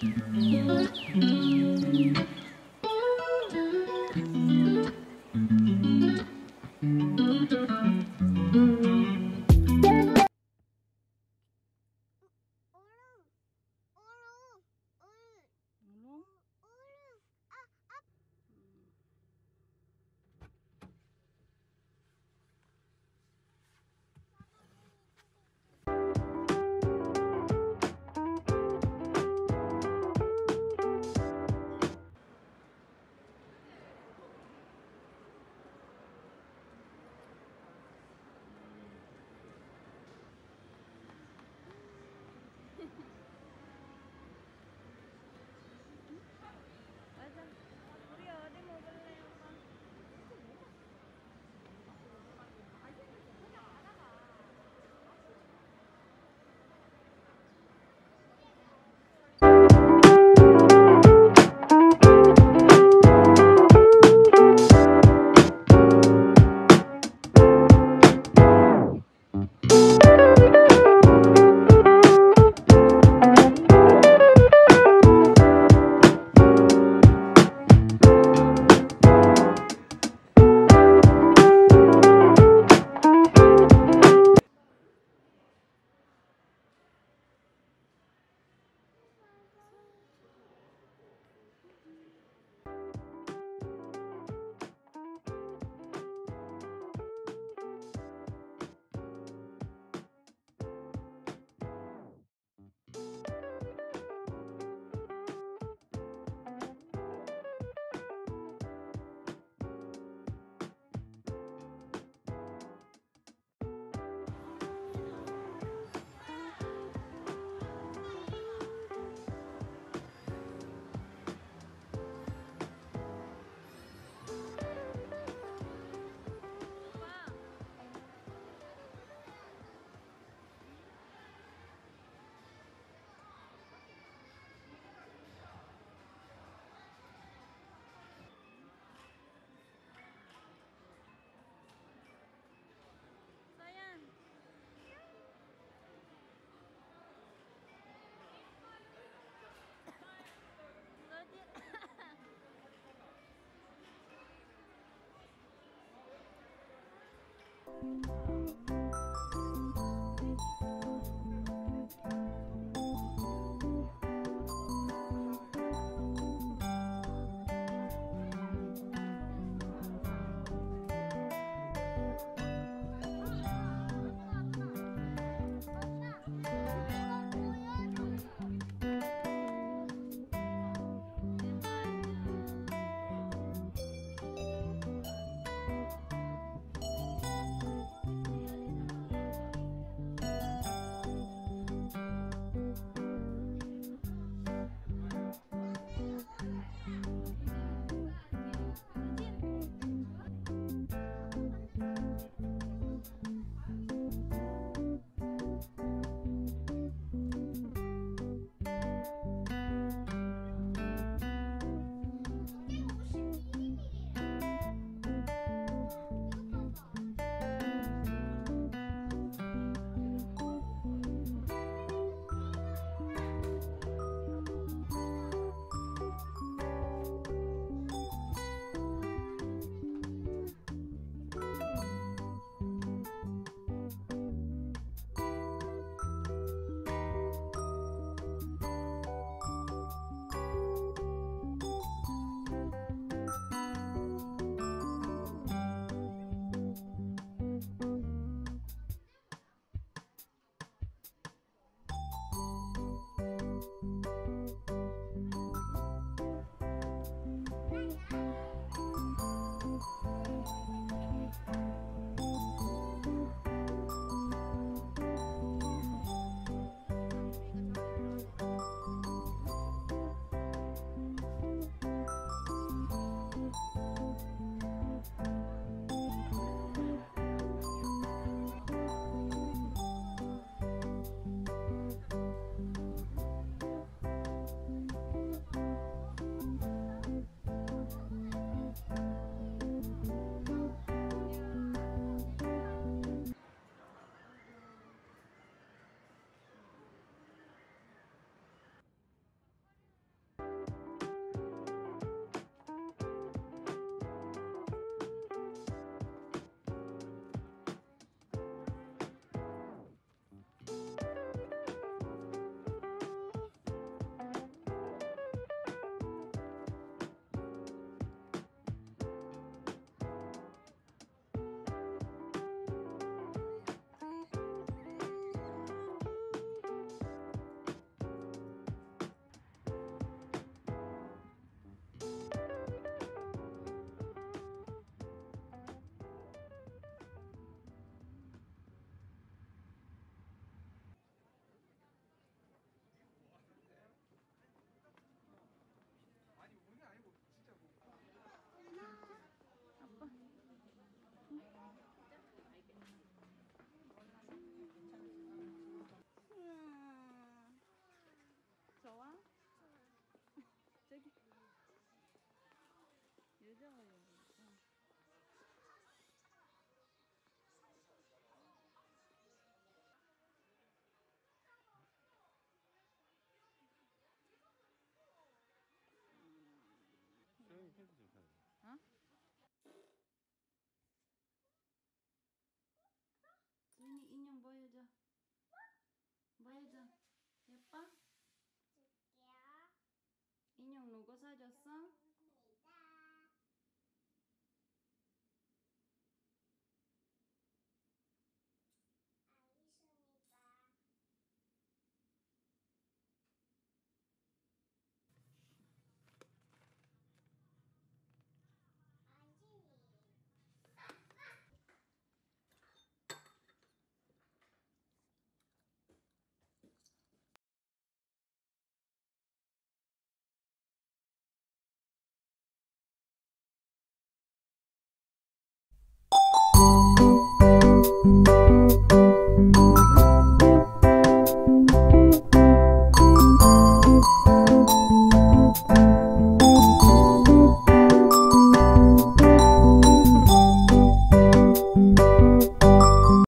Thank mm -hmm. you. 인형 보여줘. 보여줘. 예뻐? 줄게요. 인형 누구 사줬어?